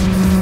Podcast.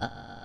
Uh.